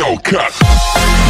Hellcat.